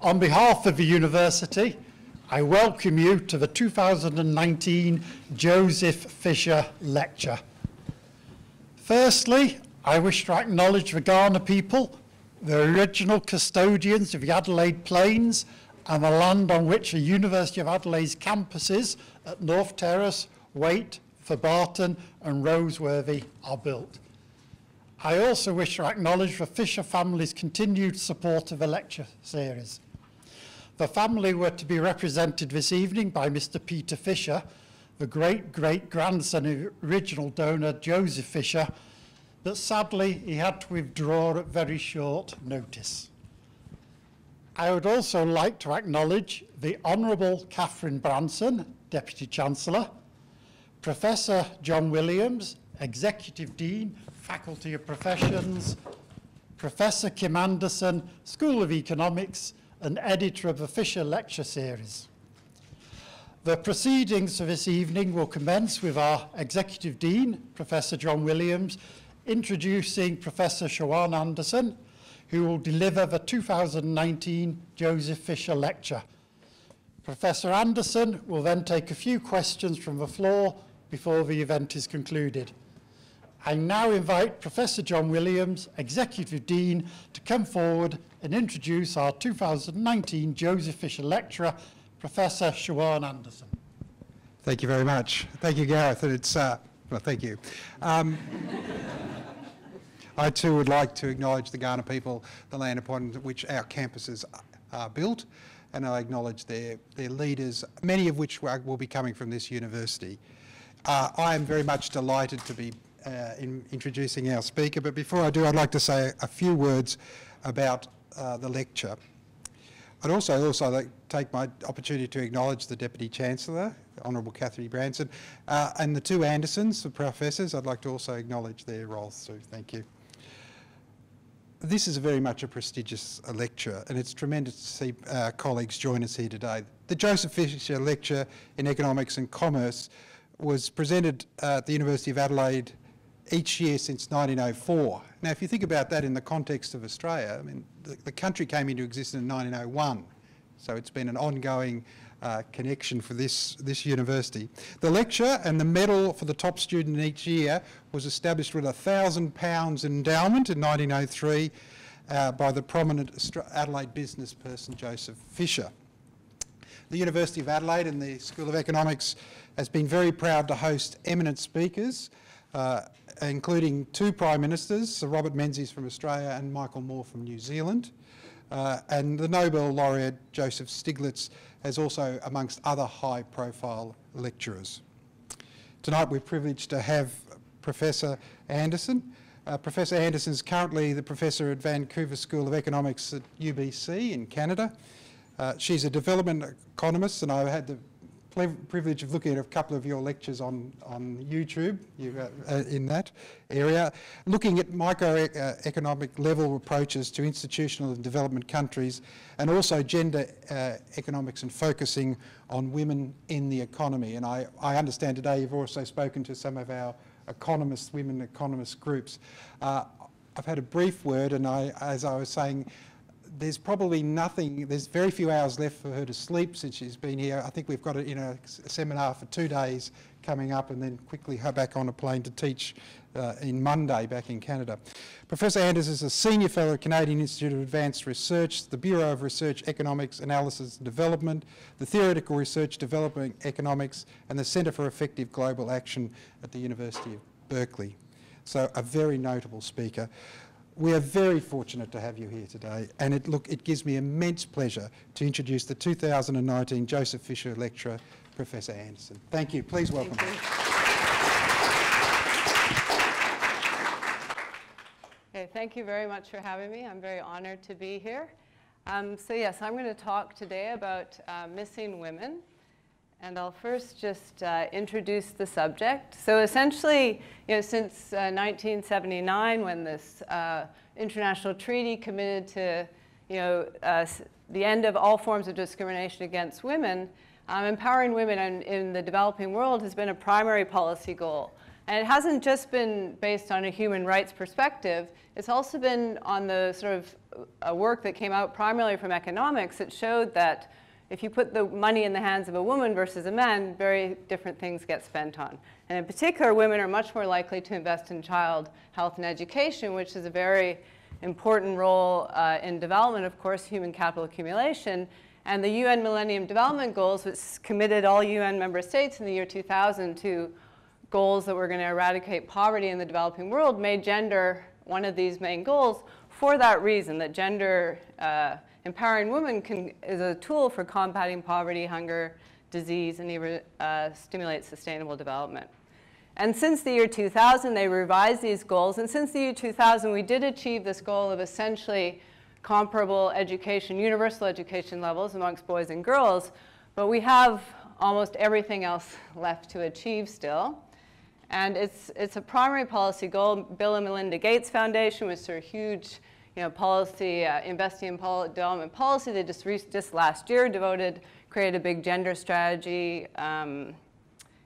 On behalf of the university, I welcome you to the 2019 Joseph Fisher Lecture. Firstly, I wish to acknowledge the Kaurna people, the original custodians of the Adelaide Plains and the land on which the University of Adelaide's campuses at North Terrace, Waite, Barton and Roseworthy are built. I also wish to acknowledge the Fisher family's continued support of the lecture series. The family were to be represented this evening by Mr. Peter Fisher, the great-great-grandson of original donor Joseph Fisher, but sadly he had to withdraw at very short notice. I would also like to acknowledge the Honourable Catherine Branson, Deputy Chancellor, Professor John Williams, Executive Dean, Faculty of Professions, Professor Kym Anderson, School of Economics, and editor of the Fisher Lecture Series. The proceedings for this evening will commence with our Executive Dean, Professor John Williams, introducing Professor Siwan Anderson, who will deliver the 2019 Joseph Fisher Lecture. Professor Anderson will then take a few questions from the floor before the event is concluded. I now invite Professor John Williams, Executive Dean, to come forward and introduce our 2019 Joseph Fisher Lecturer, Professor Siwan Anderson. Thank you very much. Thank you, Gareth. And it's, uh, well, thank you. Um, I too would like to acknowledge the Kaurna people, the land upon which our campuses are built, and I acknowledge their, their leaders, many of which will be coming from this university. Uh, I am very much delighted to be uh, in introducing our speaker, but before I do, I'd like to say a few words about uh, the lecture. I'd also also like take my opportunity to acknowledge the Deputy Chancellor, Honourable Catherine Branson, uh, and the two Andersons, the professors. I'd like to also acknowledge their roles too. Thank you this is very much a prestigious uh, lecture and it's tremendous to see uh, colleagues join us here today. The Joseph Fisher Lecture in Economics and Commerce was presented at the University of Adelaide each year since 1904. Now if you think about that in the context of Australia, I mean the, the country came into existence in 1901 so it's been an ongoing uh, connection for this, this university. The lecture and the medal for the top student each year was established with a £1,000 endowment in 1903 uh, by the prominent Adelaide business person Joseph Fisher. The University of Adelaide and the School of Economics has been very proud to host eminent speakers, including two Prime Ministers, Sir Robert Menzies from Australia and Michael Moore from New Zealand. Uh, and the Nobel laureate Joseph Stiglitz as also amongst other high profile lecturers. Tonight we're privileged to have Professor Anderson. Uh, professor Anderson is currently the Professor at Vancouver School of Economics at UBC in Canada. Uh, she's a development economist and I've had the privilege of looking at a couple of your lectures on, on YouTube uh, in that area, looking at microeconomic level approaches to institutional and development countries and also gender uh, economics and focusing on women in the economy. And I, I understand today you've also spoken to some of our economists, women economist groups. Uh, I've had a brief word and I, as I was saying, there's probably nothing, there's very few hours left for her to sleep since she's been here. I think we've got you know, a seminar for two days coming up and then quickly her back on a plane to teach uh, in Monday back in Canada. Professor Anders is a Senior Fellow at Canadian Institute of Advanced Research, the Bureau of Research Economics Analysis and Development, the Theoretical Research Developing Economics and the Centre for Effective Global Action at the University of Berkeley. So a very notable speaker. We are very fortunate to have you here today and it, look, it gives me immense pleasure to introduce the 2019 Joseph Fisher Lecturer, Professor Anderson. Thank you. Please welcome. You. Okay, thank you very much for having me. I'm very honored to be here. Um, so yes, I'm going to talk today about uh, missing women and I'll first just uh, introduce the subject. So essentially, you know, since uh, 1979, when this uh, international treaty committed to, you know, uh, the end of all forms of discrimination against women, um, empowering women in, in, the developing world has been a primary policy goal. And it hasn't just been based on a human rights perspective, it's also been on the sort of a work that came out primarily from economics that showed that if you put the money in the hands of a woman versus a man, very different things get spent on. And in particular, women are much more likely to invest in child health and education, which is a very important role uh, in development, of course, human capital accumulation. And the UN Millennium Development Goals, which committed all UN member states in the year 2000 to goals that were going to eradicate poverty in the developing world, made gender one of these main goals for that reason, that gender uh, empowering women can, is a tool for combating poverty, hunger, disease, and even uh, stimulate sustainable development. And since the year 2000, they revised these goals. And since the year 2000, we did achieve this goal of essentially comparable education, universal education levels amongst boys and girls. But we have almost everything else left to achieve still. And it's, it's a primary policy goal. Bill and Melinda Gates Foundation, which are huge you know, policy, uh, investing in pol development policy, they just, just last year devoted, created a big gender strategy um,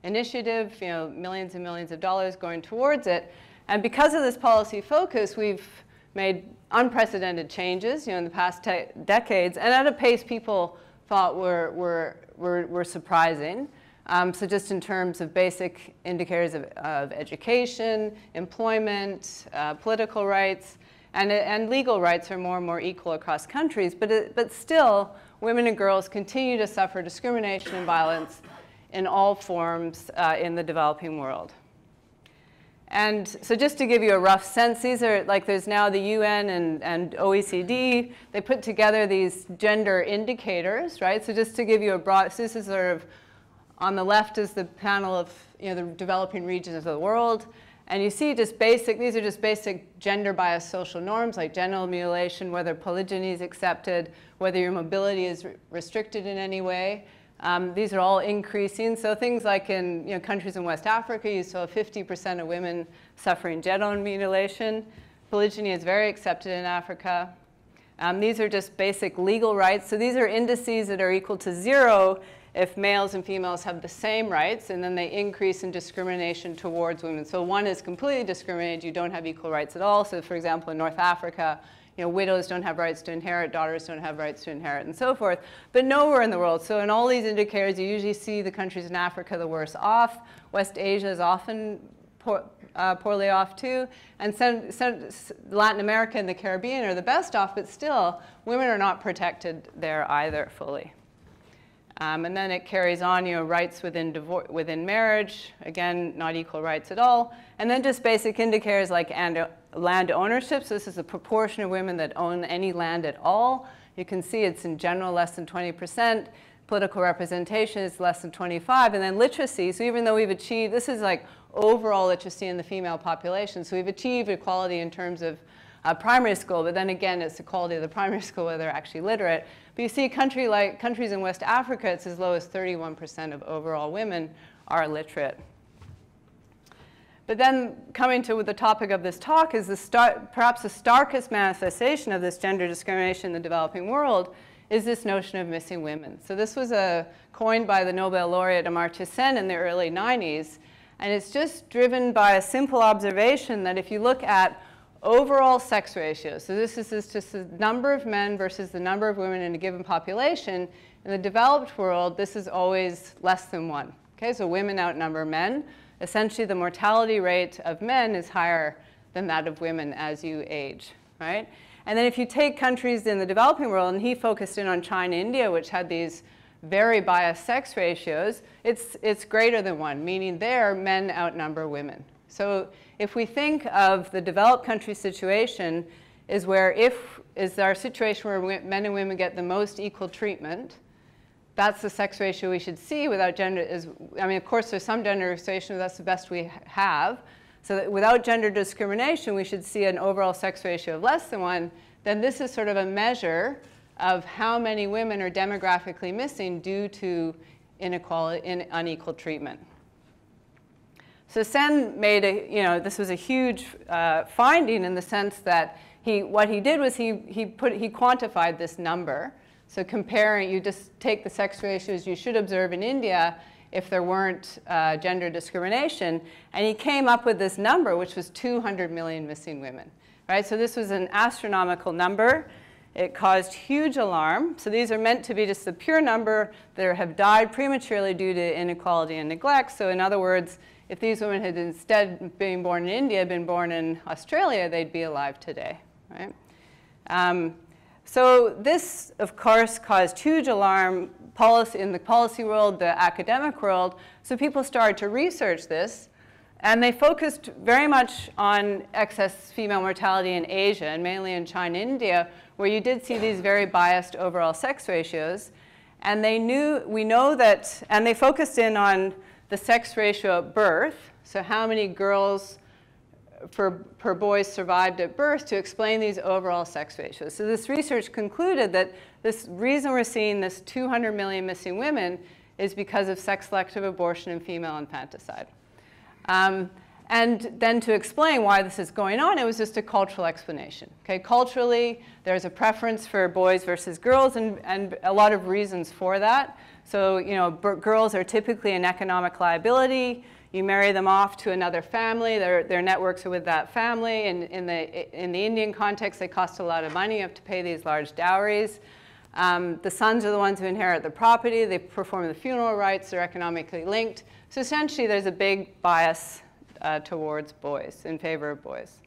initiative, you know, millions and millions of dollars going towards it. And because of this policy focus, we've made unprecedented changes, you know, in the past decades, and at a pace people thought were, were, were, were surprising. Um, so just in terms of basic indicators of, of education, employment, uh, political rights, and, and legal rights are more and more equal across countries, but, it, but still, women and girls continue to suffer discrimination and violence in all forms uh, in the developing world. And so just to give you a rough sense, these are like there's now the UN and, and OECD, they put together these gender indicators, right? So just to give you a broad, so this is sort of, on the left is the panel of you know, the developing regions of the world. And you see just basic, these are just basic gender bias social norms like genital mutilation, whether polygyny is accepted, whether your mobility is re restricted in any way. Um, these are all increasing. So things like in you know, countries in West Africa, you saw 50% of women suffering genital mutilation. Polygyny is very accepted in Africa. Um, these are just basic legal rights. So these are indices that are equal to zero if males and females have the same rights, and then they increase in discrimination towards women. So one is completely discriminated, you don't have equal rights at all. So for example, in North Africa, you know, widows don't have rights to inherit, daughters don't have rights to inherit, and so forth. But nowhere in the world. So in all these indicators, you usually see the countries in Africa the worst off. West Asia is often poor, uh, poorly off too. And Latin America and the Caribbean are the best off, but still, women are not protected there either fully. Um, and then it carries on, you know, rights within, within marriage, again, not equal rights at all. And then just basic indicators like and, land ownership. So this is the proportion of women that own any land at all. You can see it's in general less than 20%. Political representation is less than 25. And then literacy, so even though we've achieved, this is like overall literacy in the female population. So we've achieved equality in terms of uh, primary school, but then again, it's the quality of the primary school where they're actually literate. But you see country like, countries in West Africa, it's as low as 31% of overall women are literate. But then coming to the topic of this talk is the star perhaps the starkest manifestation of this gender discrimination in the developing world is this notion of missing women. So this was a, coined by the Nobel laureate Amartya Sen in the early 90s. And it's just driven by a simple observation that if you look at overall sex ratios, so this is just the number of men versus the number of women in a given population, in the developed world, this is always less than one. Okay, so women outnumber men essentially the mortality rate of men is higher than that of women as you age, right? And then if you take countries in the developing world, and he focused in on China, India, which had these very biased sex ratios, it's, it's greater than one, meaning there men outnumber women. So if we think of the developed country situation is where if, is our situation where men and women get the most equal treatment, that's the sex ratio we should see without gender is, I mean, of course, there's some gender discrimination, that's the best we have. So that without gender discrimination, we should see an overall sex ratio of less than one. Then this is sort of a measure of how many women are demographically missing due to inequality, in unequal treatment. So Sen made a, you know, this was a huge uh, finding in the sense that he, what he did was he, he, put, he quantified this number so comparing, you just take the sex ratios you should observe in India if there weren't uh, gender discrimination. And he came up with this number, which was 200 million missing women. Right? So this was an astronomical number. It caused huge alarm. So these are meant to be just the pure number that have died prematurely due to inequality and neglect. So in other words, if these women had instead been born in India, been born in Australia, they'd be alive today. Right? Um, so this, of course, caused huge alarm policy, in the policy world, the academic world. So people started to research this. And they focused very much on excess female mortality in Asia, and mainly in China and India, where you did see these very biased overall sex ratios. And they knew, we know that, and they focused in on the sex ratio at birth, so how many girls per, per boys survived at birth to explain these overall sex ratios. So this research concluded that this reason we're seeing this 200 million missing women is because of sex-selective abortion and female infanticide. Um, and then to explain why this is going on, it was just a cultural explanation. Okay, culturally, there's a preference for boys versus girls, and, and a lot of reasons for that. So, you know, girls are typically an economic liability. You marry them off to another family. Their, their networks are with that family. And in the, in the Indian context, they cost a lot of money. You have to pay these large dowries. Um, the sons are the ones who inherit the property. They perform the funeral rites. They're economically linked. So essentially, there's a big bias uh, towards boys, in favor of boys.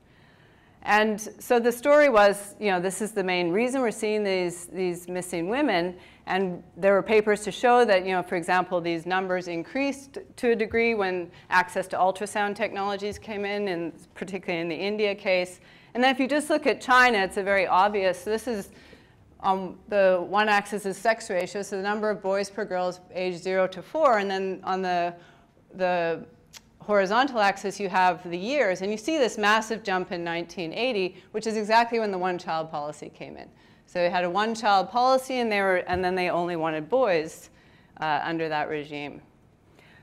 And so the story was, you know, this is the main reason we're seeing these, these missing women. And there were papers to show that, you know, for example, these numbers increased to a degree when access to ultrasound technologies came in, and particularly in the India case. And then if you just look at China, it's a very obvious, so this is um, the one axis is sex ratio, so the number of boys per girl is age zero to four, and then on the, the horizontal axis, you have the years, and you see this massive jump in 1980, which is exactly when the one-child policy came in. So they had a one-child policy, and, they were, and then they only wanted boys uh, under that regime.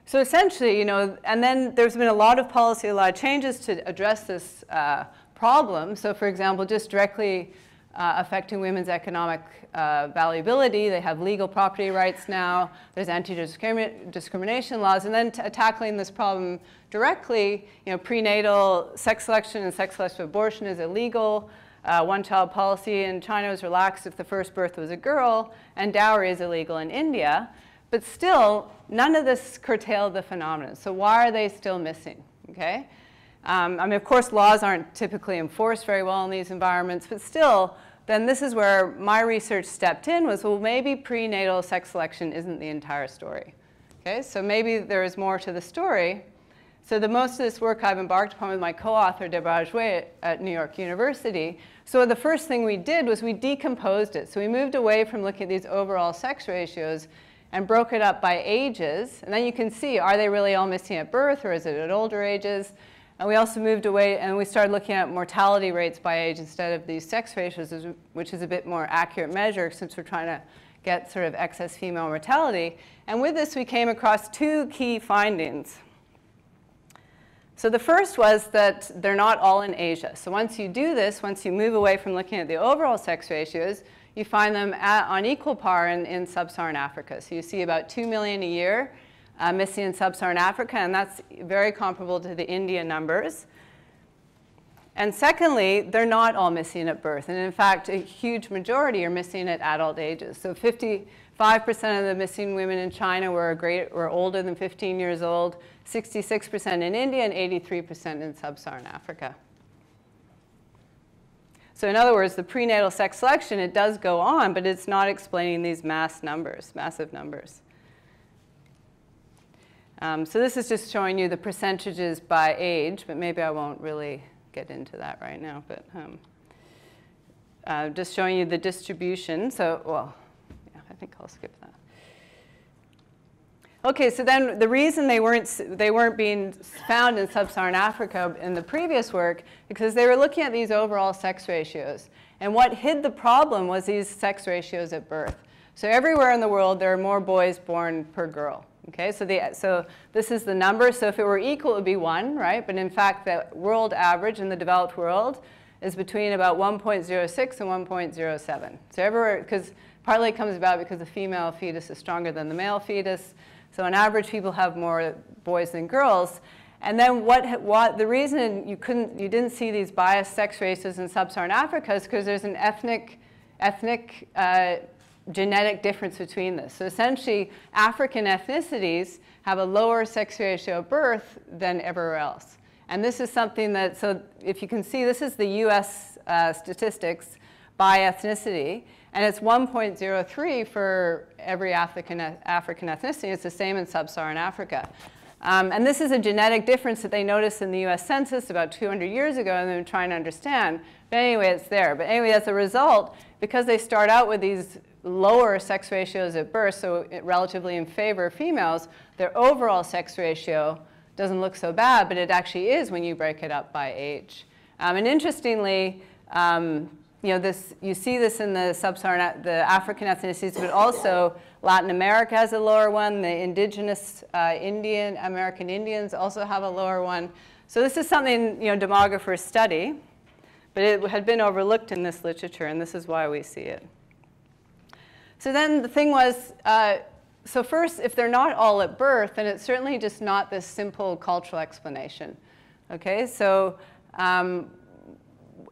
So essentially, you know, and then there's been a lot of policy, a lot of changes to address this uh, problem. So for example, just directly uh, affecting women's economic uh, valuability. They have legal property rights now. There's anti-discrimination laws. And then tackling this problem directly, you know, prenatal sex selection and sex-selective abortion is illegal. Uh, one-child policy in China was relaxed if the first birth was a girl, and dowry is illegal in India. But still, none of this curtailed the phenomenon. So why are they still missing? Okay? Um, I mean, of course, laws aren't typically enforced very well in these environments, but still, then this is where my research stepped in was, well, maybe prenatal sex selection isn't the entire story. Okay, so maybe there is more to the story. So the most of this work I've embarked upon with my co-author, Debraj Ray at New York University. So the first thing we did was we decomposed it. So we moved away from looking at these overall sex ratios and broke it up by ages. And then you can see, are they really all missing at birth or is it at older ages? And we also moved away and we started looking at mortality rates by age instead of these sex ratios, which is a bit more accurate measure since we're trying to get sort of excess female mortality. And with this, we came across two key findings. So the first was that they're not all in Asia. So once you do this, once you move away from looking at the overall sex ratios, you find them at, on equal par in, in sub-Saharan Africa. So you see about 2 million a year uh, missing in sub-Saharan Africa, and that's very comparable to the India numbers. And secondly, they're not all missing at birth. And in fact, a huge majority are missing at adult ages. So 55% of the missing women in China were, great, were older than 15 years old, 66% in India, and 83% in sub-Saharan Africa. So in other words, the prenatal sex selection, it does go on, but it's not explaining these mass numbers, massive numbers. Um, so this is just showing you the percentages by age, but maybe I won't really get into that right now. But um, uh, just showing you the distribution. So, well, yeah, I think I'll skip that. Okay, so then the reason they weren't, they weren't being found in sub-Saharan Africa in the previous work, because they were looking at these overall sex ratios. And what hid the problem was these sex ratios at birth. So everywhere in the world, there are more boys born per girl. Okay, so, the, so this is the number. So if it were equal, it would be 1, right? But in fact, the world average in the developed world is between about 1.06 and 1.07. So everywhere, because partly it comes about because the female fetus is stronger than the male fetus. So on average, people have more boys than girls. And then what, what the reason you couldn't, you didn't see these biased sex ratios in sub-Saharan Africa is because there's an ethnic, ethnic uh, genetic difference between this. So essentially, African ethnicities have a lower sex ratio at birth than everywhere else. And this is something that, so if you can see, this is the US uh, statistics by ethnicity. And it's 1.03 for every African, African ethnicity. It's the same in sub-Saharan Africa. Um, and this is a genetic difference that they noticed in the US Census about 200 years ago, and they're trying to understand. But anyway, it's there. But anyway, as a result, because they start out with these lower sex ratios at birth, so relatively in favor of females, their overall sex ratio doesn't look so bad, but it actually is when you break it up by age. Um, and interestingly, um, you know, this, you see this in the sub-Saharan, the African ethnicities, but also Latin America has a lower one. The indigenous uh, Indian, American Indians also have a lower one. So this is something, you know, demographers study, but it had been overlooked in this literature, and this is why we see it. So then the thing was, uh, so first, if they're not all at birth, then it's certainly just not this simple cultural explanation. Okay, so um,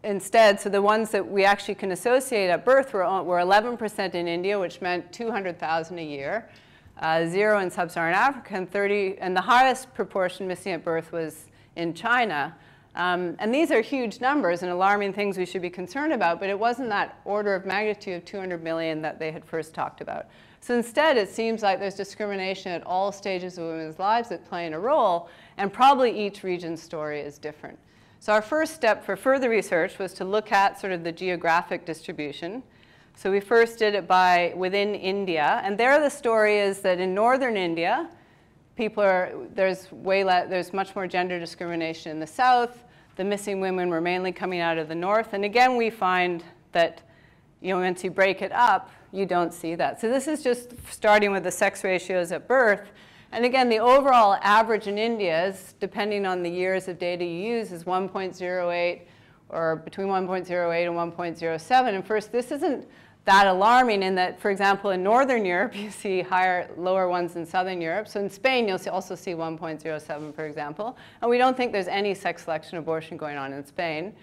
instead, so the ones that we actually can associate at birth were, were 11% in India, which meant 200,000 a year, uh, zero in sub-Saharan Africa, and 30, and the highest proportion missing at birth was in China. Um, and these are huge numbers and alarming things we should be concerned about, but it wasn't that order of magnitude of 200 million that they had first talked about. So instead, it seems like there's discrimination at all stages of women's lives that play in a role, and probably each region's story is different. So our first step for further research was to look at sort of the geographic distribution. So we first did it by within India, and there the story is that in northern India, people are, there's way less, there's much more gender discrimination in the south. The missing women were mainly coming out of the north. And again, we find that, you know, once you break it up, you don't see that. So this is just starting with the sex ratios at birth. And again, the overall average in India is, depending on the years of data you use, is 1.08 or between 1.08 and 1.07. And first, this isn't that alarming in that, for example, in Northern Europe, you see higher, lower ones in Southern Europe. So in Spain, you'll also see 1.07, for example. And we don't think there's any sex selection abortion going on in Spain.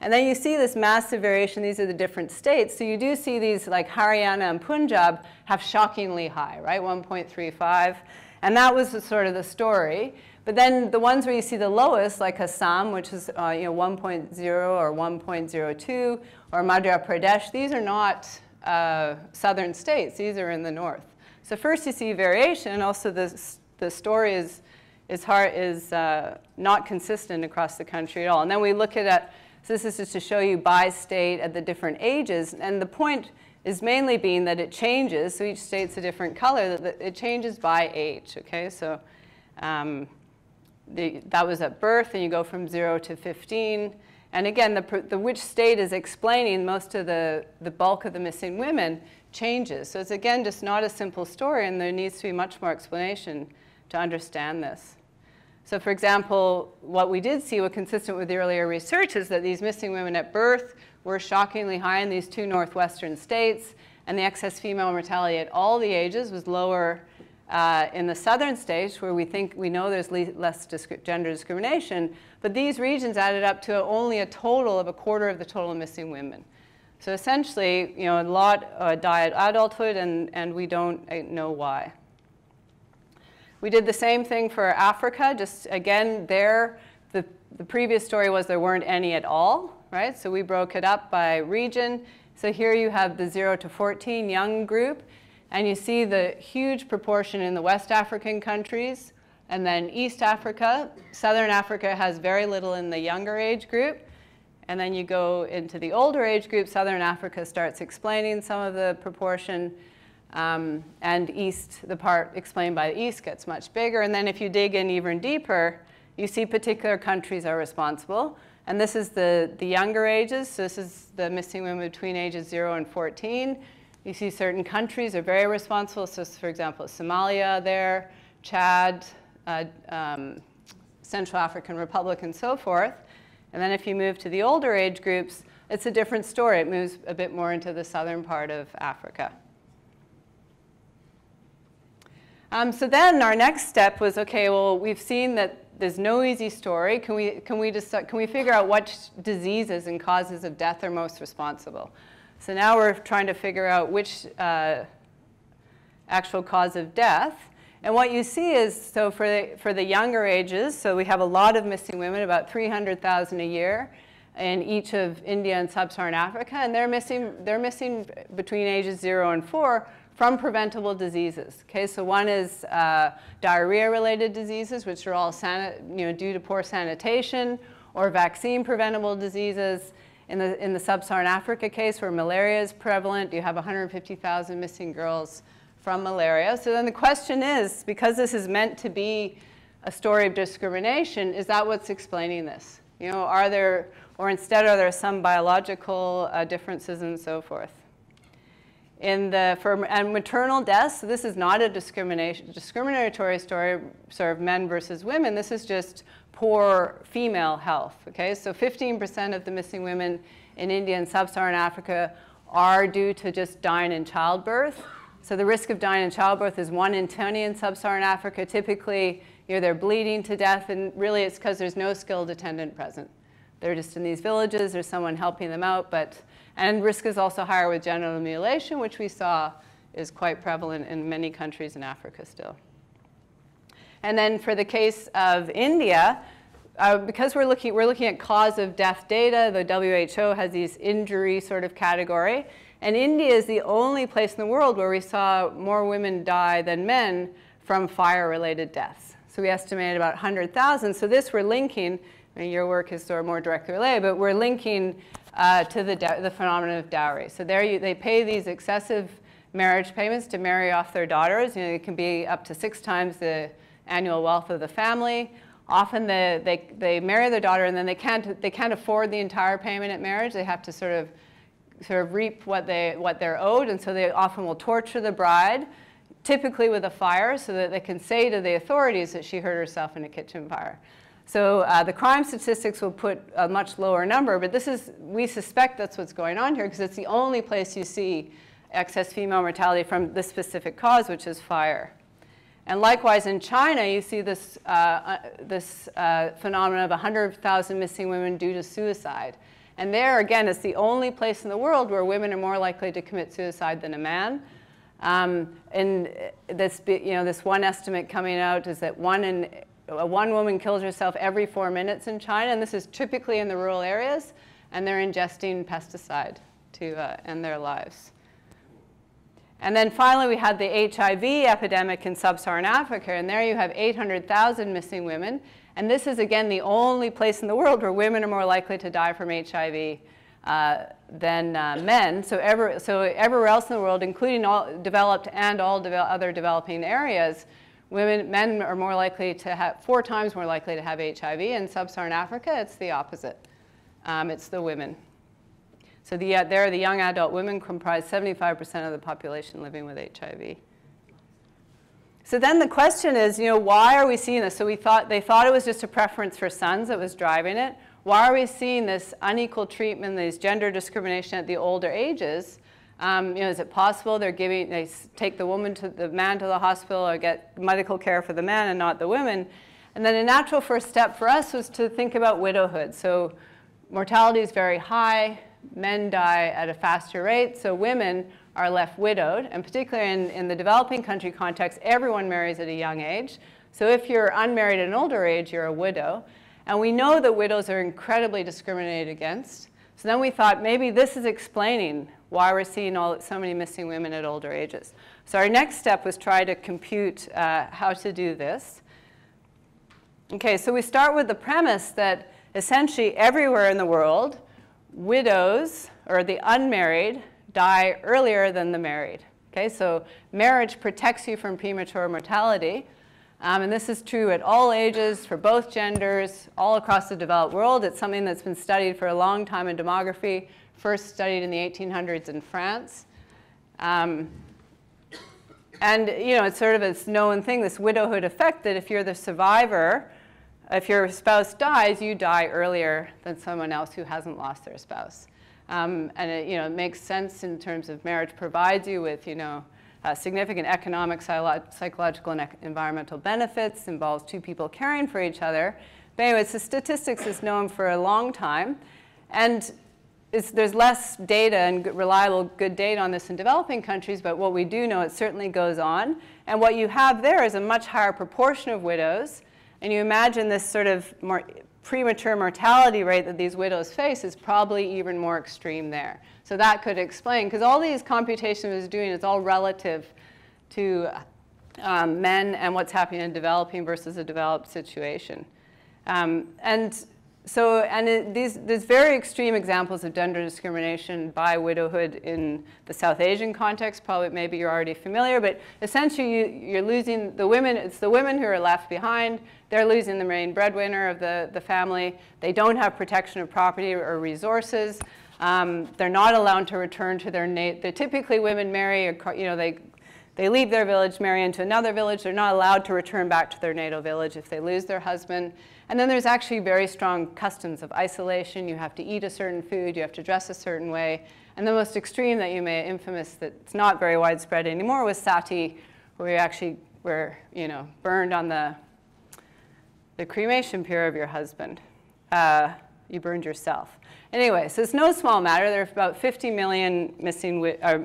And then you see this massive variation. These are the different states. So you do see these, like Haryana and Punjab, have shockingly high, right? 1.35. And that was sort of the story. But then the ones where you see the lowest, like Assam, which is uh, you know, 1.0 or 1.02, or Madhya Pradesh, these are not uh, southern states. These are in the north. So first you see variation, also the, the story is, is, hard, is uh, not consistent across the country at all. And then we look at, so this is just to show you by state at the different ages. And the point is mainly being that it changes, so each state's a different color, that it changes by age, okay? So um, the, that was at birth, and you go from 0 to 15. And again, the, the which state is explaining most of the, the bulk of the missing women changes. So it's again just not a simple story, and there needs to be much more explanation to understand this. So for example, what we did see, what consistent with the earlier research, is that these missing women at birth were shockingly high in these two northwestern states, and the excess female mortality at all the ages was lower uh, in the southern states, where we think we know there's less disc gender discrimination, but these regions added up to only a total of a quarter of the total missing women. So essentially, you know, a lot uh, die at adulthood, and, and we don't uh, know why. We did the same thing for Africa, just again, there, the, the previous story was there weren't any at all right? So we broke it up by region. So here you have the 0 to 14 young group, and you see the huge proportion in the West African countries, and then East Africa. Southern Africa has very little in the younger age group. And then you go into the older age group, Southern Africa starts explaining some of the proportion. Um, and East, the part explained by the East gets much bigger. And then if you dig in even deeper, you see particular countries are responsible. And this is the, the younger ages. So this is the missing women between ages 0 and 14. You see certain countries are very responsible. So for example, Somalia there, Chad, uh, um, Central African Republic, and so forth. And then if you move to the older age groups, it's a different story. It moves a bit more into the southern part of Africa. Um, so then our next step was, okay, well, we've seen that there's no easy story. Can we, can we, decide, can we figure out what diseases and causes of death are most responsible? So now we're trying to figure out which uh, actual cause of death. And what you see is, so for the, for the younger ages, so we have a lot of missing women, about 300,000 a year in each of India and sub-Saharan Africa, and they're missing, they're missing between ages zero and four from preventable diseases. Okay, so one is uh, diarrhea-related diseases, which are all you know, due to poor sanitation, or vaccine-preventable diseases. In the, in the sub-Saharan Africa case, where malaria is prevalent, you have 150,000 missing girls from malaria. So then the question is, because this is meant to be a story of discrimination, is that what's explaining this? You know, are there, or instead are there some biological uh, differences and so forth? In the, for and maternal deaths, this is not a discrimination, discriminatory story, sort of men versus women. This is just poor female health, okay? So 15% of the missing women in India and sub-Saharan Africa are due to just dying in childbirth. So the risk of dying in childbirth is 1 in 20 in sub-Saharan Africa. Typically, you know, they're bleeding to death, and really it's because there's no skilled attendant present. They're just in these villages, there's someone helping them out, but, and risk is also higher with genital mutilation, which we saw is quite prevalent in many countries in Africa still. And then for the case of India, uh, because we're looking, we're looking at cause of death data, the WHO has these injury sort of category, and India is the only place in the world where we saw more women die than men from fire-related deaths. So we estimated about 100,000. So this we're linking, I mean, your work is sort of more directly related, but we're linking uh, to the, the phenomenon of dowry. So there you, they pay these excessive marriage payments to marry off their daughters. You know, it can be up to six times the annual wealth of the family. Often the, they, they marry their daughter and then they can't, they can't afford the entire payment at marriage. They have to sort of sort of reap what, they, what they're owed, and so they often will torture the bride, typically with a fire, so that they can say to the authorities that she hurt herself in a kitchen fire. So uh, the crime statistics will put a much lower number, but this is, we suspect that's what's going on here because it's the only place you see excess female mortality from this specific cause, which is fire. And likewise in China, you see this, uh, uh, this uh, phenomenon of 100,000 missing women due to suicide. And there, again, it's the only place in the world where women are more likely to commit suicide than a man. Um, and this, you know, this one estimate coming out is that one, in, one woman kills herself every four minutes in China, and this is typically in the rural areas, and they're ingesting pesticide to uh, end their lives. And then finally, we had the HIV epidemic in sub-Saharan Africa, and there you have 800,000 missing women. And this is, again, the only place in the world where women are more likely to die from HIV uh, than uh, men. So, ever, so everywhere else in the world, including all developed and all de other developing areas, women, men are more likely to have, four times more likely to have HIV. In sub-Saharan Africa, it's the opposite. Um, it's the women. So the, uh, there, the young adult women comprise 75% of the population living with HIV. So then the question is, you know, why are we seeing this? So we thought, they thought it was just a preference for sons that was driving it. Why are we seeing this unequal treatment, this gender discrimination at the older ages? Um, you know, is it possible they're giving, they take the woman to the man to the hospital or get medical care for the man and not the women? And then a natural first step for us was to think about widowhood. So mortality is very high, men die at a faster rate, so women are left widowed, and particularly in, in the developing country context, everyone marries at a young age. So if you're unmarried at an older age, you're a widow. And we know that widows are incredibly discriminated against. So then we thought maybe this is explaining why we're seeing all, so many missing women at older ages. So our next step was try to compute uh, how to do this. Okay, so we start with the premise that essentially everywhere in the world, widows, or the unmarried, die earlier than the married. Okay, so marriage protects you from premature mortality. Um, and this is true at all ages, for both genders, all across the developed world. It's something that's been studied for a long time in demography, first studied in the 1800s in France. Um, and you know, it's sort of a known thing, this widowhood effect, that if you're the survivor, if your spouse dies, you die earlier than someone else who hasn't lost their spouse. Um, and it, you know, makes sense in terms of marriage provides you with, you know, uh, significant economic, psychological, and environmental benefits, involves two people caring for each other. But anyways, the statistics is known for a long time. And there's less data and reliable good data on this in developing countries, but what we do know, it certainly goes on. And what you have there is a much higher proportion of widows. And you imagine this sort of more premature mortality rate that these widows face is probably even more extreme there. So that could explain, because all these computations is doing is all relative to um, men and what's happening in developing versus a developed situation. Um, and so, and it, these, there's very extreme examples of gender discrimination by widowhood in the South Asian context. Probably, maybe you're already familiar, but essentially you, are losing the women, it's the women who are left behind. They're losing the main breadwinner of the, the family. They don't have protection of property or resources. Um, they're not allowed to return to their native, typically women marry, or, you know, they, they leave their village, marry into another village. They're not allowed to return back to their natal village if they lose their husband. And then there's actually very strong customs of isolation. You have to eat a certain food, you have to dress a certain way. And the most extreme that you may infamous that's not very widespread anymore was sati, where you actually were, you know, burned on the, the cremation pyre of your husband. Uh, you burned yourself. Anyway, so it's no small matter. There are about 50 million missing, uh,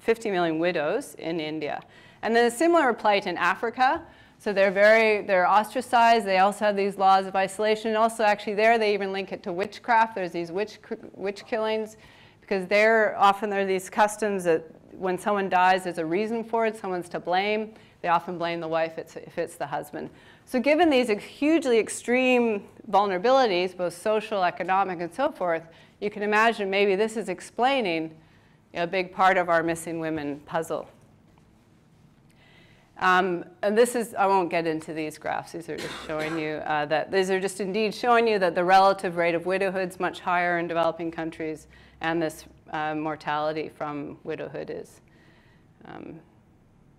50 million widows in India. And then a similar plight in Africa. So they're very, they're ostracized. They also have these laws of isolation. And also actually there, they even link it to witchcraft. There's these witch, witch killings because there often there are these customs that when someone dies, there's a reason for it. Someone's to blame. They often blame the wife if it's the husband. So given these hugely extreme vulnerabilities, both social, economic, and so forth, you can imagine maybe this is explaining a big part of our missing women puzzle. Um, and this is, I won't get into these graphs. These are just showing you uh, that, these are just indeed showing you that the relative rate of widowhood is much higher in developing countries and this uh, mortality from widowhood is. Um,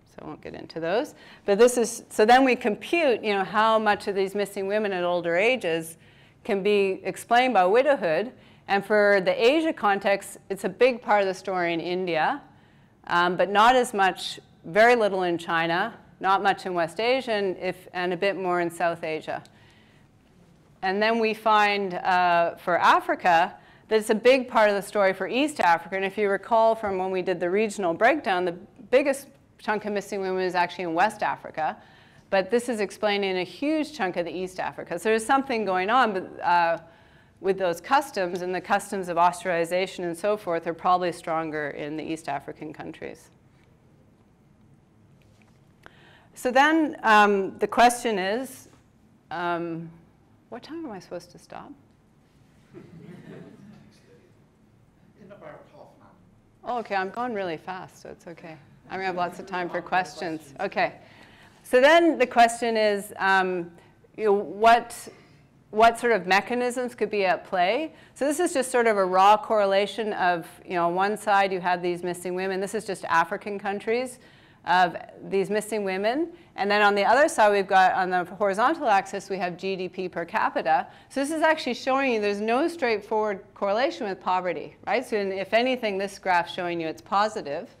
so I won't get into those. But this is, so then we compute, you know, how much of these missing women at older ages can be explained by widowhood. And for the Asia context, it's a big part of the story in India, um, but not as much very little in China, not much in West Asia, and, if, and a bit more in South Asia. And then we find uh, for Africa that it's a big part of the story for East Africa. And if you recall from when we did the regional breakdown, the biggest chunk of missing women is actually in West Africa. But this is explaining a huge chunk of the East Africa. So there's something going on uh, with those customs, and the customs of ostracization and so forth are probably stronger in the East African countries. So then um, the question is, um, what time am I supposed to stop? In about half an hour. Oh, okay, I'm going really fast, so it's okay. I'm going to have lots of time for questions. Okay. So then the question is, um, you know, what, what sort of mechanisms could be at play? So this is just sort of a raw correlation of, you know, on one side you have these missing women. This is just African countries of these missing women. And then on the other side, we've got on the horizontal axis, we have GDP per capita. So this is actually showing you there's no straightforward correlation with poverty, right? So if anything, this graph showing you it's positive.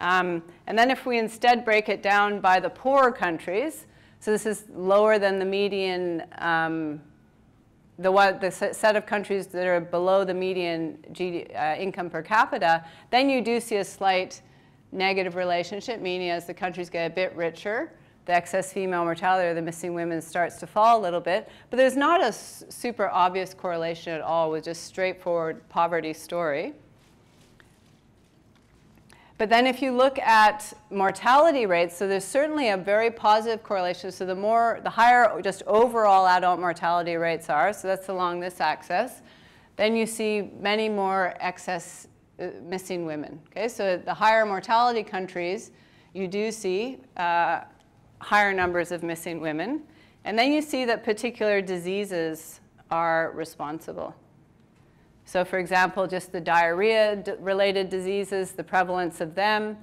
Um, and then if we instead break it down by the poorer countries, so this is lower than the median, um, the, the set of countries that are below the median GD, uh, income per capita, then you do see a slight negative relationship, meaning as the countries get a bit richer, the excess female mortality or the missing women starts to fall a little bit. But there's not a super obvious correlation at all with just straightforward poverty story. But then if you look at mortality rates, so there's certainly a very positive correlation. So the more, the higher just overall adult mortality rates are, so that's along this axis, then you see many more excess missing women. Okay, so the higher mortality countries, you do see uh, higher numbers of missing women. And then you see that particular diseases are responsible. So for example, just the diarrhea-related diseases, the prevalence of them.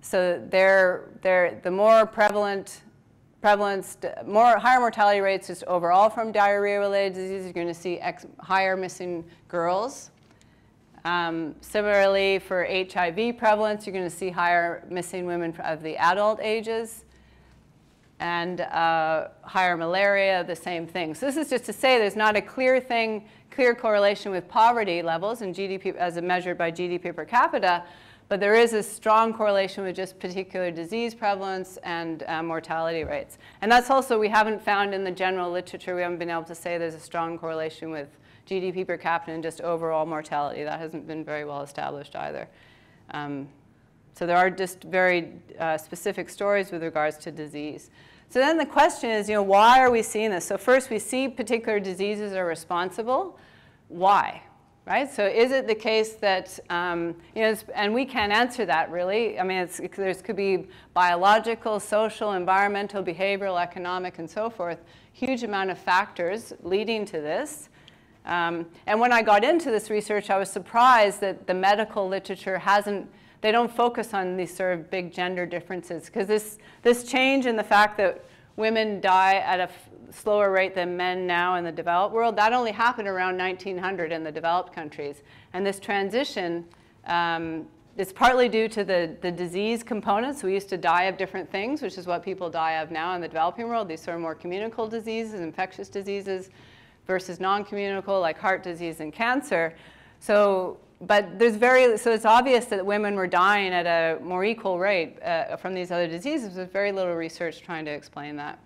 So they're, they're, the more prevalent, prevalence, more higher mortality rates just overall from diarrhea-related diseases, you're going to see higher missing girls Um, similarly, for HIV prevalence, you're going to see higher missing women of the adult ages and uh, higher malaria, the same thing. So this is just to say there's not a clear thing, clear correlation with poverty levels and GDP as measured by GDP per capita, but there is a strong correlation with just particular disease prevalence and uh, mortality rates. And that's also, we haven't found in the general literature, we haven't been able to say there's a strong correlation with GDP per capita and just overall mortality. That hasn't been very well established either. Um, so there are just very uh, specific stories with regards to disease. So then the question is, you know, why are we seeing this? So first we see particular diseases are responsible. Why? right? So is it the case that, um, you know, and we can't answer that really. I mean, there could be biological, social, environmental, behavioral, economic, and so forth. Huge amount of factors leading to this. Um, and when I got into this research, I was surprised that the medical literature hasn't, they don't focus on these sort of big gender differences. Because this, this change in the fact that women die at a slower rate than men now in the developed world. That only happened around 1900 in the developed countries. And this transition um, is partly due to the, the disease components. We used to die of different things, which is what people die of now in the developing world, these sort of more communicable diseases, infectious diseases, versus non-communicable like heart disease and cancer. So, but there's very, so it's obvious that women were dying at a more equal rate uh, from these other diseases. with very little research trying to explain that.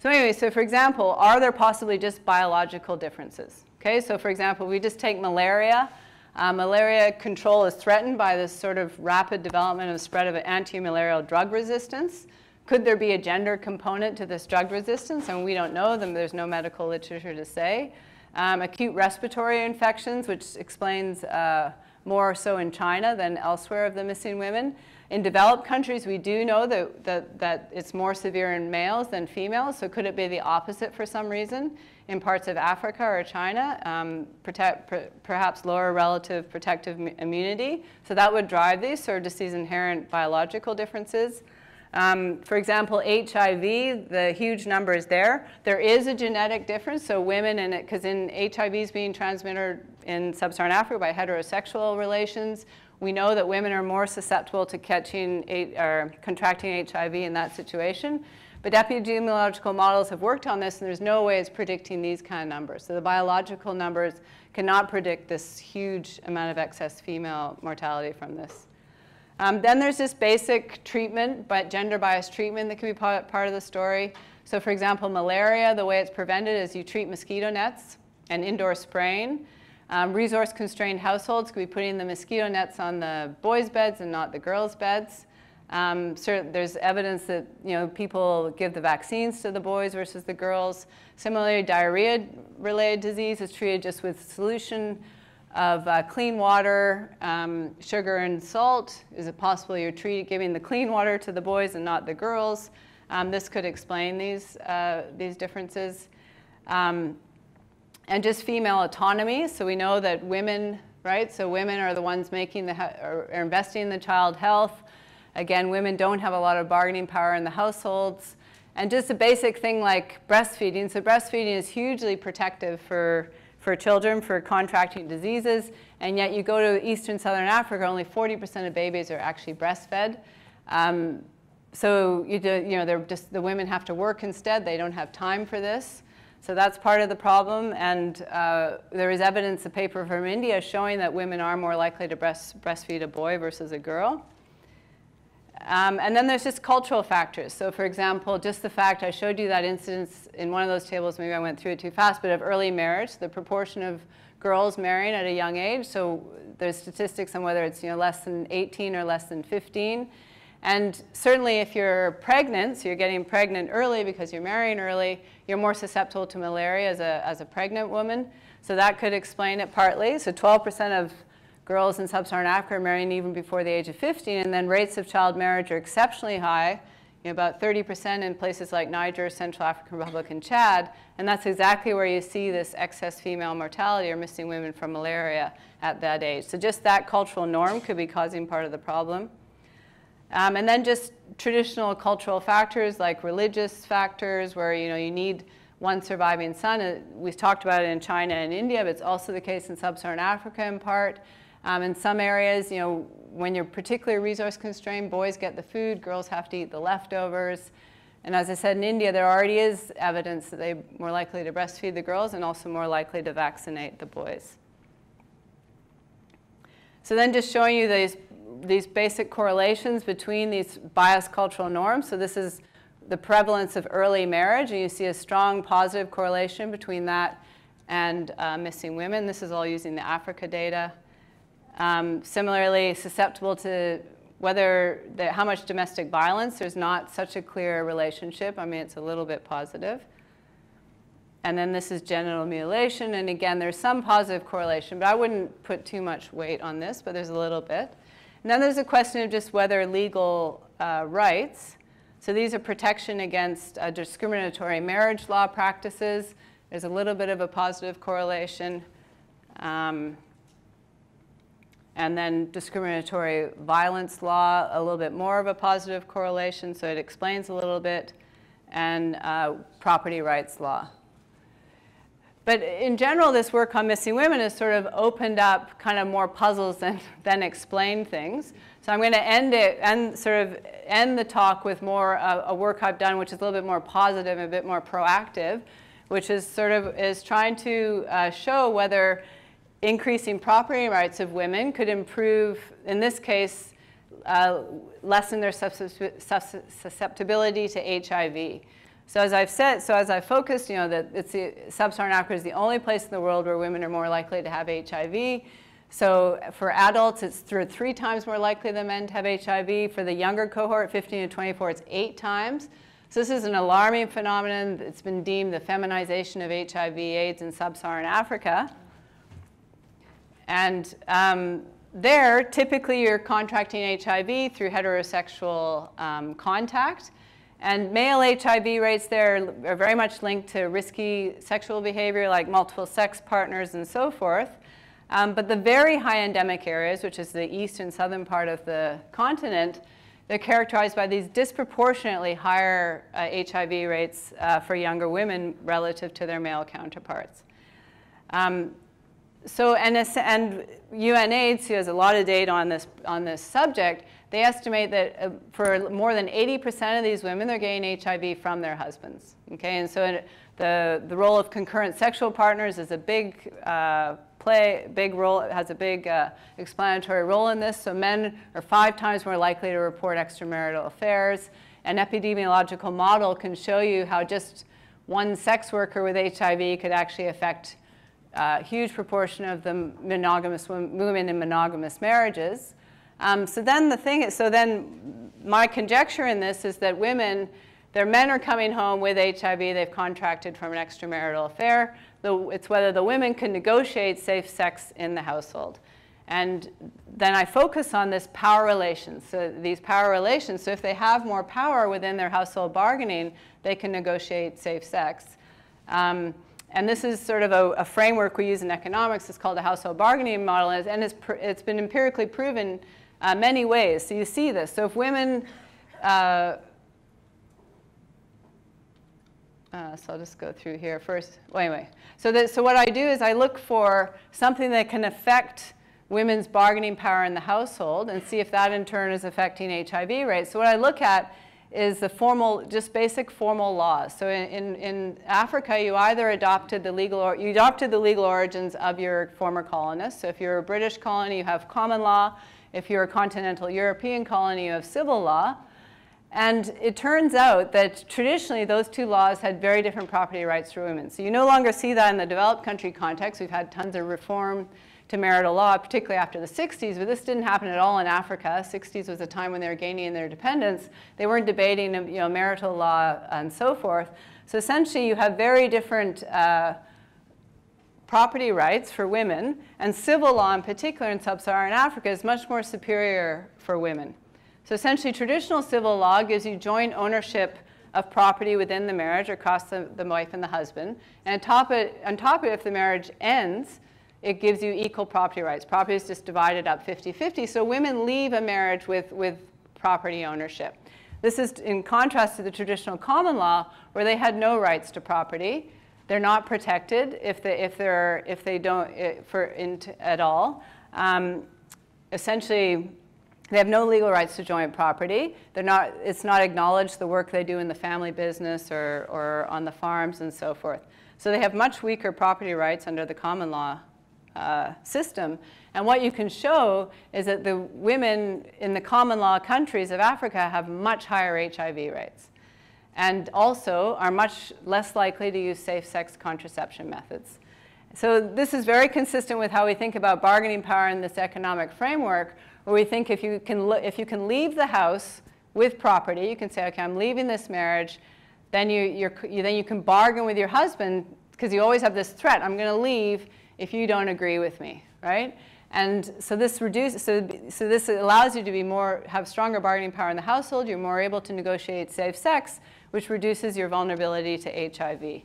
So anyway, so for example, are there possibly just biological differences? Okay, so for example, we just take malaria. Uh, malaria control is threatened by this sort of rapid development and spread of anti-malarial drug resistance. Could there be a gender component to this drug resistance? And we don't know them. There's no medical literature to say. Um, acute respiratory infections, which explains uh, more so in China than elsewhere of the missing women. In developed countries, we do know that, that, that it's more severe in males than females, so could it be the opposite for some reason? In parts of Africa or China, um, protect, per, perhaps lower relative protective immunity. So that would drive these, sort just these inherent biological differences. Um, for example, HIV, the huge numbers there, there is a genetic difference. So women, in it, because in HIV is being transmitted in sub-Saharan Africa by heterosexual relations, we know that women are more susceptible to catching or contracting HIV in that situation. But epidemiological models have worked on this, and there's no way it's predicting these kind of numbers. So the biological numbers cannot predict this huge amount of excess female mortality from this. Um, then there's this basic treatment, but gender biased treatment that can be part, of the story. So for example, malaria, the way it's prevented is you treat mosquito nets and indoor spraying. Um, Resource-constrained households could be putting the mosquito nets on the boys' beds and not the girls' beds. Um, so there's evidence that you know people give the vaccines to the boys versus the girls. Similarly, diarrhea-related disease is treated just with solution of uh, clean water, um, sugar, and salt. Is it possible you're treating, giving the clean water to the boys and not the girls? Um, this could explain these, uh, these differences. Um, and just female autonomy. So we know that women, right? So women are the ones making the, are investing in the child health. Again, women don't have a lot of bargaining power in the households. And just a basic thing like breastfeeding. So breastfeeding is hugely protective for, for children for contracting diseases. And yet you go to Eastern Southern Africa, only 40% of babies are actually breastfed. Um, so you, do, you know, they're just, the women have to work instead. They don't have time for this. So that's part of the problem. And uh, there is evidence, a paper from India, showing that women are more likely to breast, breastfeed a boy versus a girl. Um, and then there's just cultural factors. So for example, just the fact I showed you that incidence in one of those tables, maybe I went through it too fast, but of early marriage, the proportion of girls marrying at a young age. So there's statistics on whether it's you know, less than 18 or less than 15. And certainly if you're pregnant, so you're getting pregnant early because you're marrying early, you're more susceptible to malaria as a, as a pregnant woman. So that could explain it partly. So 12% of girls in sub-Saharan Africa are marrying even before the age of 15, and then rates of child marriage are exceptionally high, you know, about 30% in places like Niger, Central African Republic, and Chad, and that's exactly where you see this excess female mortality or missing women from malaria at that age. So just that cultural norm could be causing part of the problem. Um, and then just traditional cultural factors like religious factors where you know you need one surviving son. Uh, we've talked about it in China and India, but it's also the case in sub-Saharan Africa in part. Um, in some areas, you know, when you're particularly resource constrained, boys get the food, girls have to eat the leftovers. And as I said, in India, there already is evidence that they're more likely to breastfeed the girls and also more likely to vaccinate the boys. So then just showing you these, these basic correlations between these biased cultural norms. So this is the prevalence of early marriage, and you see a strong positive correlation between that and uh, missing women. This is all using the Africa data. Um, similarly, susceptible to whether the, how much domestic violence, there's not such a clear relationship. I mean, it's a little bit positive. And then this is genital mutilation. And again, there's some positive correlation, but I wouldn't put too much weight on this, but there's a little bit. And then there's a question of just whether legal uh, rights. So these are protection against uh, discriminatory marriage law practices. There's a little bit of a positive correlation. Um, and then discriminatory violence law, a little bit more of a positive correlation, so it explains a little bit, and uh, property rights law. But in general, this work on missing women has sort of opened up kind of more puzzles than, than explained things. So I'm going to end it and sort of end the talk with more uh, a work I've done, which is a little bit more positive a bit more proactive, which is sort of is trying to uh, show whether increasing property rights of women could improve, in this case, uh, lessen their susceptibility to HIV. So as I've said, so as I focused, you know, that it's the, sub-Saharan Africa is the only place in the world where women are more likely to have HIV. So for adults, it's three times more likely than men to have HIV. For the younger cohort, 15 to 24, it's eight times. So this is an alarming phenomenon. It's been deemed the feminization of HIV AIDS in sub-Saharan Africa. And um, there, typically you're contracting HIV through heterosexual um, contact. And male HIV rates there are very much linked to risky sexual behavior like multiple sex partners and so forth. Um, but the very high endemic areas, which is the east and southern part of the continent, they're characterized by these disproportionately higher uh, HIV rates uh, for younger women relative to their male counterparts. Um, so, and, and UNAIDS, who has a lot of data on this, on this subject, they estimate that uh, for more than 80% of these women, they're getting HIV from their husbands. Okay, and so the, the role of concurrent sexual partners is a big uh, play, big role, it has a big uh, explanatory role in this. So men are five times more likely to report extramarital affairs. An epidemiological model can show you how just one sex worker with HIV could actually affect a huge proportion of the monogamous women in monogamous marriages. Um, so then the thing is, so then my conjecture in this is that women, their men are coming home with HIV, they've contracted from an extramarital affair. The, it's whether the women can negotiate safe sex in the household. And then I focus on this power relations, so these power relations. So if they have more power within their household bargaining, they can negotiate safe sex. Um, and this is sort of a, a, framework we use in economics. It's called the household bargaining model, and it's, it's been empirically proven uh, many ways. So you see this. So if women, uh, uh, so I'll just go through here first. Well, anyway, so, that, so what I do is I look for something that can affect women's bargaining power in the household and see if that in turn is affecting HIV rates. So what I look at is the formal, just basic formal laws. So in, in, in, Africa, you either adopted the legal, or, you adopted the legal origins of your former colonists. So if you're a British colony, you have common law. If you're a continental European colony, you have civil law. And it turns out that traditionally those two laws had very different property rights for women. So you no longer see that in the developed country context. We've had tons of reform to marital law, particularly after the 60s, but this didn't happen at all in Africa. 60s was a time when they were gaining their independence. They weren't debating you know, marital law and so forth. So essentially you have very different uh, property rights for women, and civil law in particular in sub-Saharan Africa is much more superior for women. So essentially traditional civil law gives you joint ownership of property within the marriage across the, the wife and the husband. And on top, of on top of it, if the marriage ends, it gives you equal property rights. Property is just divided up 50-50. So women leave a marriage with, with property ownership. This is in contrast to the traditional common law where they had no rights to property. They're not protected if they, if they're, if they don't, for, in, at all. Um, essentially, they have no legal rights to joint property. They're not, it's not acknowledged the work they do in the family business or, or on the farms and so forth. So they have much weaker property rights under the common law uh, system. And what you can show is that the women in the common law countries of Africa have much higher HIV rates and also are much less likely to use safe-sex contraception methods. So this is very consistent with how we think about bargaining power in this economic framework, where we think if you can, if you can leave the house with property, you can say, okay, I'm leaving this marriage, then you, you then you can bargain with your husband, because you always have this threat, I'm going to leave if you don't agree with me, right? And so this reduces, so, so this allows you to be more, have stronger bargaining power in the household. You're more able to negotiate safe sex, which reduces your vulnerability to HIV.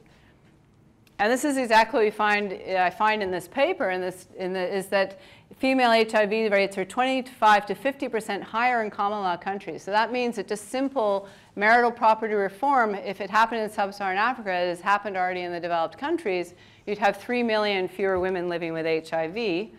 And this is exactly what we find, I find in this paper in this, in the, is that female HIV rates are 25 to 50% higher in common law countries. So that means that just simple marital property reform, if it happened in sub-Saharan Africa, it has happened already in the developed countries, you'd have 3 million fewer women living with HIV.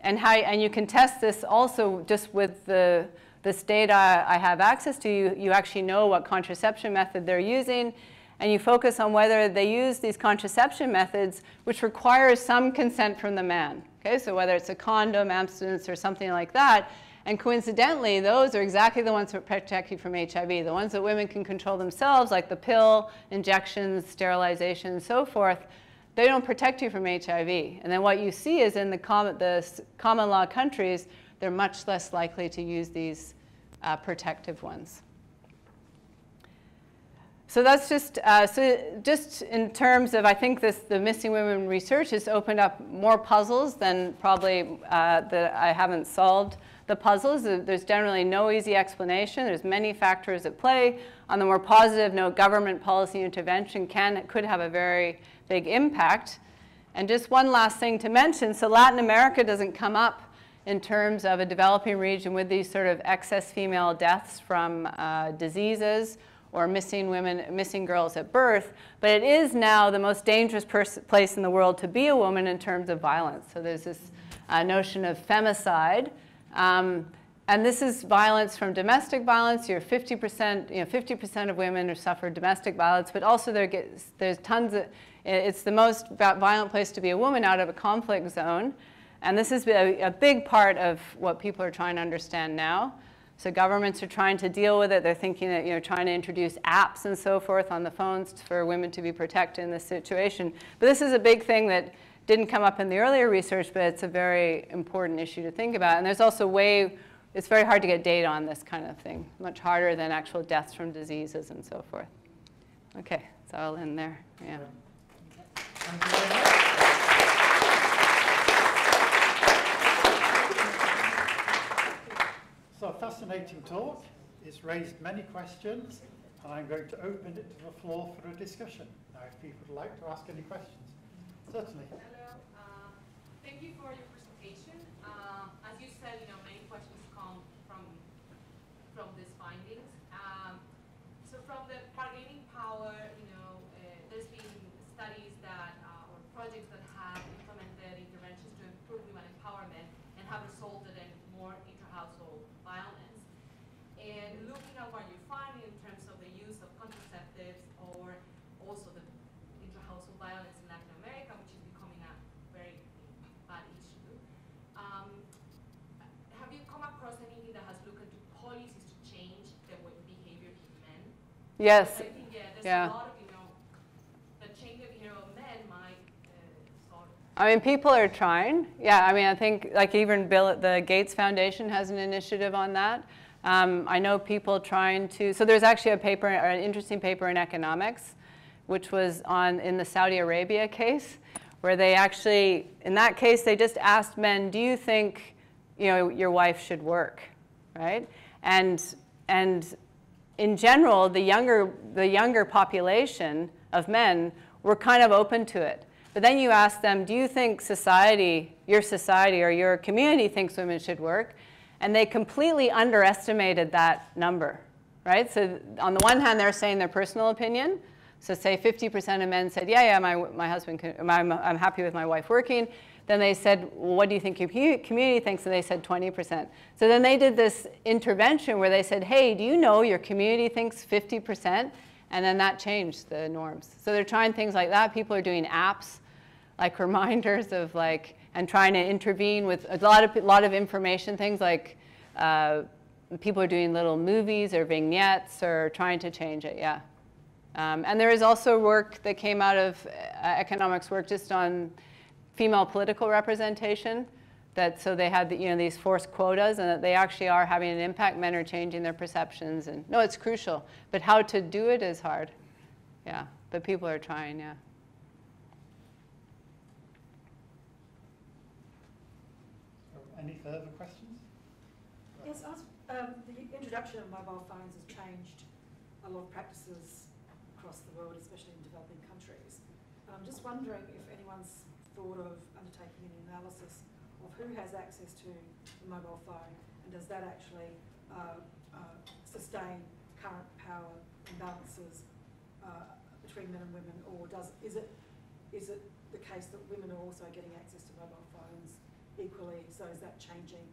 And, how, and you can test this also just with the, this data I have access to. You, you actually know what contraception method they're using. And you focus on whether they use these contraception methods, which requires some consent from the man. Okay, so whether it's a condom, abstinence, or something like that. And coincidentally, those are exactly the ones that protect you from HIV. The ones that women can control themselves, like the pill, injections, sterilization, and so forth, they don't protect you from HIV. And then what you see is in the, com the common law countries, they're much less likely to use these uh, protective ones. So that's just, uh, so just in terms of, I think this, the missing women research has opened up more puzzles than probably uh, that I haven't solved the puzzles. There's generally no easy explanation. There's many factors at play. On the more positive note, government policy intervention can, could have a very big impact. And just one last thing to mention, so Latin America doesn't come up in terms of a developing region with these sort of excess female deaths from uh, diseases or missing women, missing girls at birth, but it is now the most dangerous place in the world to be a woman in terms of violence. So there's this uh, notion of femicide. Um, and this is violence from domestic violence. You're 50%, you know, 50% of women have suffered domestic violence, but also there's tons of, it's the most violent place to be a woman out of a conflict zone. And this is a, big part of what people are trying to understand now. So governments are trying to deal with it. They're thinking that, you know, trying to introduce apps and so forth on the phones for women to be protected in this situation. But this is a big thing that didn't come up in the earlier research, but it's a very important issue to think about. And there's also way, it's very hard to get data on this kind of thing, much harder than actual deaths from diseases and so forth. Okay, so I'll end there. Yeah. Thank you very much. So a fascinating talk. It's raised many questions, and I'm going to open it to the floor for a discussion. Now, if people would like to ask any questions. Certainly. Hello. Uh, thank you for your presentation. Uh, as you said, you know, many questions come from from these findings. Um, so from the bargaining power, you know, uh, there's been studies that uh, or projects that have implemented interventions to improve women empowerment and have resulted in more inter-household violence. And looking at what you find in terms of the use of contraceptives or also the inter-household violence Yes. I think, yeah, there's yeah. a lot of, you know, the change of behavior of men might uh, solve. I mean, people are trying. Yeah, I mean, I think like even Bill, at the Gates Foundation has an initiative on that. Um, I know people trying to, so there's actually a paper, an interesting paper in economics, which was on in the Saudi Arabia case, where they actually, in that case, they just asked men, do you think, you know, your wife should work, right? And, and in general, the younger, the younger population of men were kind of open to it. But then you ask them, do you think society, your society or your community thinks women should work? And they completely underestimated that number, right? So on the one hand, they're saying their personal opinion. So say 50% of men said, yeah, yeah, my, my husband, can, I'm, I'm happy with my wife working. Then they said, well, what do you think your community thinks? And they said 20%. So then they did this intervention where they said, hey, do you know your community thinks 50%? And then that changed the norms. So they're trying things like that. People are doing apps, like reminders of like, and trying to intervene with a lot of, a lot of information, things like uh, people are doing little movies or vignettes or trying to change it, yeah. Um, and there is also work that came out of uh, economics work just on female political representation. That so they had the, you know these forced quotas and that they actually are having an impact. Men are changing their perceptions and no, it's crucial. But how to do it is hard. Yeah, but people are trying. Yeah. Any further questions? Yes, I was, um, the introduction of mobile phones has changed a lot of practices across the world, especially in developing countries. I'm just wondering if anyone's thought of undertaking an analysis of who has access to the mobile phone and does that actually uh, uh, sustain current power imbalances uh, between men and women or does is it is it the case that women are also getting access to mobile equally so is that changing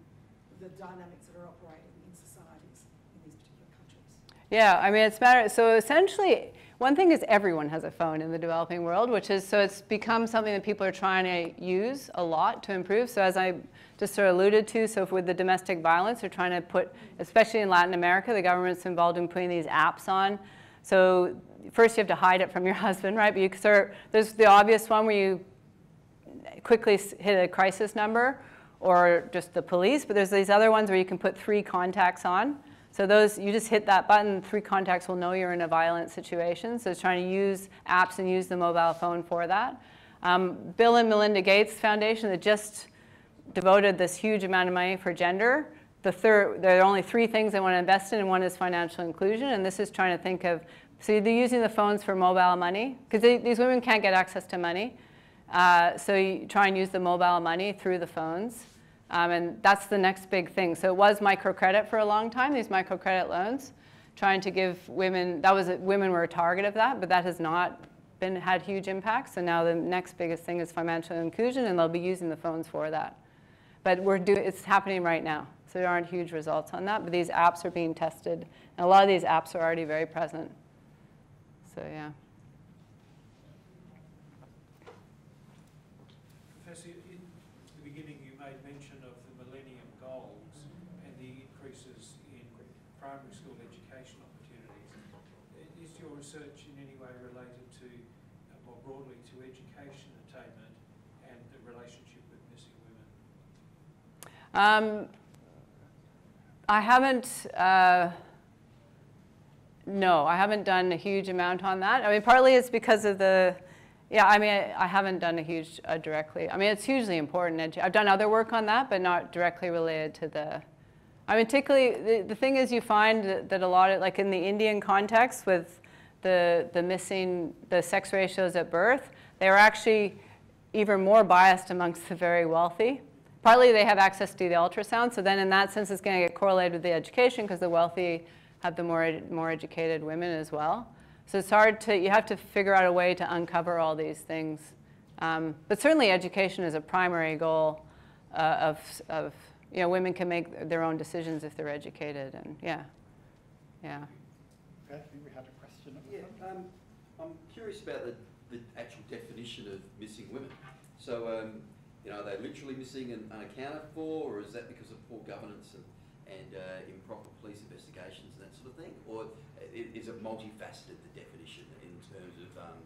the dynamics that are operating in societies in these particular countries? Yeah, I mean, it's matter. So essentially, one thing is everyone has a phone in the developing world, which is so it's become something that people are trying to use a lot to improve. So as I just sort of alluded to, so with the domestic violence, they're trying to put, especially in Latin America, the government's involved in putting these apps on. So first you have to hide it from your husband, right? But you start, there's the obvious one where you quickly hit a crisis number or just the police, but there's these other ones where you can put three contacts on. So those, you just hit that button, three contacts will know you're in a violent situation. So it's trying to use apps and use the mobile phone for that. Um, Bill and Melinda Gates Foundation that just devoted this huge amount of money for gender. The third, there are only three things they want to invest in, and one is financial inclusion. And this is trying to think of, so they're using the phones for mobile money, because these women can't get access to money. Uh, so you try and use the mobile money through the phones. Um, and that's the next big thing. So it was microcredit for a long time, these microcredit loans, trying to give women, that was, women were a target of that, but that has not been, had huge impacts. So now the next biggest thing is financial inclusion, and they'll be using the phones for that. But we're do, it's happening right now. So there aren't huge results on that, but these apps are being tested. And a lot of these apps are already very present. So yeah. primary school education opportunities. Is your research in any way related to, uh, more broadly, to education attainment and the relationship with missing women? Um, I haven't, uh, no, I haven't done a huge amount on that. I mean, partly it's because of the, yeah, I mean, I, I haven't done a huge uh, directly. I mean, it's hugely important. I've done other work on that, but not directly related to the I mean, particularly, the, the thing is you find that, a lot of, like in the Indian context with the, the missing, the sex ratios at birth, they are actually even more biased amongst the very wealthy. Partly they have access to the ultrasound, so then in that sense it's going to get correlated with the education because the wealthy have the more, more educated women as well. So it's hard to, you have to figure out a way to uncover all these things. Um, but certainly education is a primary goal uh, of, of you know, women can make their own decisions if they're educated, and yeah, yeah. Okay, I think we had a question. Yeah, um, I'm curious about the, the actual definition of missing women. So, um, you know, are they literally missing and unaccounted for, or is that because of poor governance and, and uh, improper police investigations and that sort of thing? Or is it multifaceted, the definition, in terms of, um,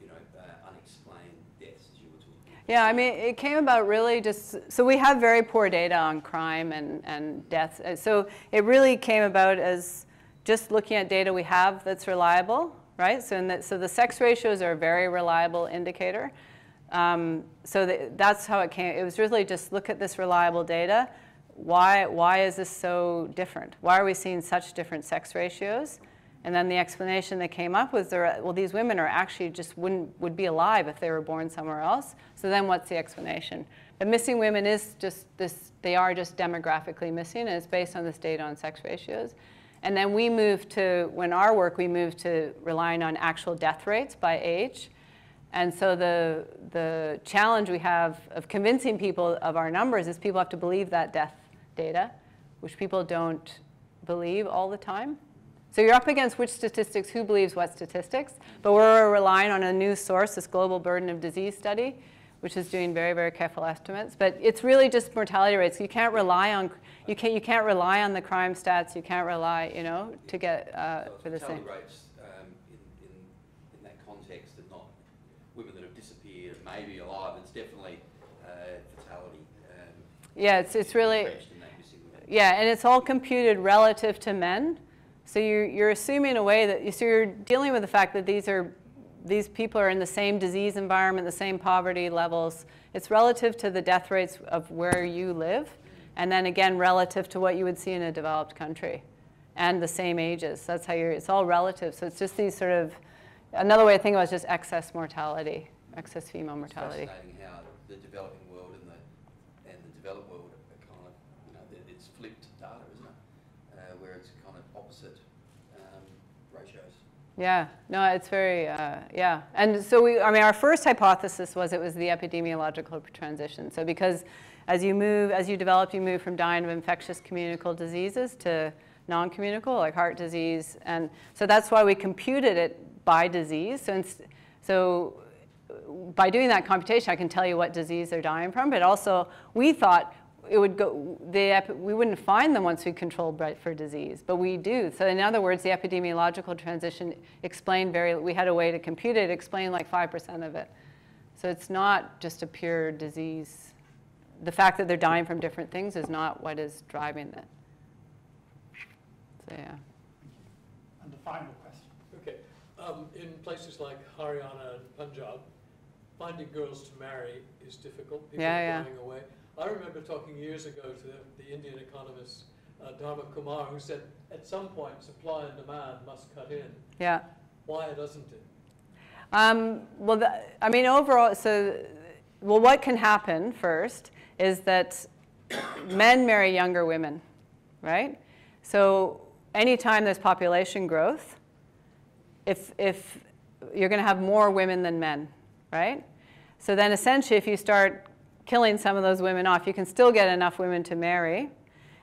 you know, uh, unexplained deaths? As you were talking about. Yeah, I mean, it came about really just, so we have very poor data on crime and, and deaths. Uh, so it really came about as just looking at data we have that's reliable, right? So, the, so the sex ratios are a very reliable indicator. Um, so that's how it came. It was really just look at this reliable data. Why, why is this so different? Why are we seeing such different sex ratios? And then the explanation that came up was, there, well, these women are actually just wouldn't, would be alive if they were born somewhere else. So then what's the explanation? But missing women is just this, they are just demographically missing, and it's based on this data on sex ratios. And then we moved to, when our work, we moved to relying on actual death rates by age. And so the, the challenge we have of convincing people of our numbers is people have to believe that death data, which people don't believe all the time. So you're up against which statistics, who believes what statistics, but we're relying on a new source, this Global Burden of Disease study, which is doing very, very careful estimates. But it's really just mortality rates. You can't rely on, you can't, you can't rely on the crime stats. You can't rely, you know, to get uh, for the same rates um, in, in, in that context and not women that have disappeared, and maybe alive, it's definitely uh, fatality. Um, Yeah, it's, it's really, entrenched in that missing women. Yeah, and it's all computed relative to men. So you're, you're assuming a way that, you so you're dealing with the fact that these are, these people are in the same disease environment, the same poverty levels. It's relative to the death rates of where you live, and then again, relative to what you would see in a developed country, and the same ages. That's how you're, it's all relative. So it's just these sort of, another way to think about it is just excess mortality, excess female It's mortality. fascinating how the developing world and the, and the developed world are kind of, you know, it's flipped data, isn't it? Uh, where it's kind of opposite um, ratios. Yeah, no, it's very, uh, yeah. And so we, I mean, our first hypothesis was it was the epidemiological transition. So because as you move, as you develop, you move from dying of infectious communicable diseases to non-communicable, like heart disease. And so that's why we computed it by disease. So, so by doing that computation, I can tell you what disease they're dying from, but also we thought it would go, the, we wouldn't find them once we controlled for disease, but we do. So in other words, the epidemiological transition explained very, we had a way to compute it, explain like 5% of it. So it's not just a pure disease. The fact that they're dying from different things is not what is driving it. So yeah. And the final um, in places like Haryana and Punjab, finding girls to marry is difficult. People Yeah, are yeah. going away. I remember talking years ago to the, the Indian economist uh, Dharma Kumar, who said at some point supply and demand must cut in. Yeah. Why doesn't it? Um, well, the, I mean, overall, so, well, what can happen first is that men marry younger women, right? So anytime there's population growth, if, if you're going to have more women than men, right? So then essentially, if you start killing some of those women off, you can still get enough women to marry.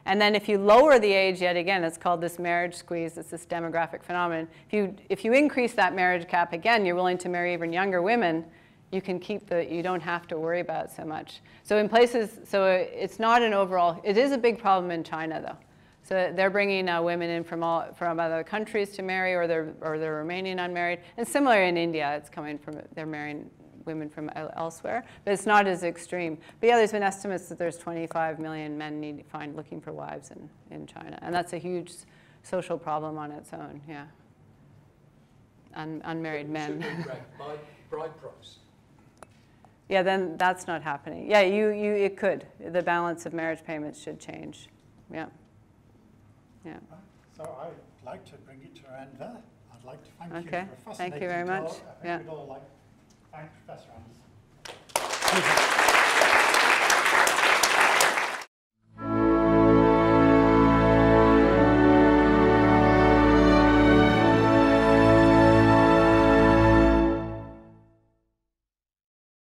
And then if you lower the age yet again, it's called this marriage squeeze, it's this demographic phenomenon. If you, if you increase that marriage cap again, you're willing to marry even younger women, you can keep the, you don't have to worry about so much. So in places, so it's not an overall, it is a big problem in China though. So they're bringing uh, women in from all from other countries to marry, or they're or they're remaining unmarried. And similar in India, it's coming from they're marrying women from elsewhere, but it's not as extreme. But yeah, there's been estimates that there's 25 million men need find looking for wives in in China, and that's a huge social problem on its own. Yeah, Un- unmarried men. bride price. yeah, then that's not happening. Yeah, you you it could. The balance of marriage payments should change. Yeah. Yeah. So I'd like to bring it to an end there. I'd like to thank okay. you for fascinating Thank you very much. I think yeah. we'd all like thank Professor Anderson.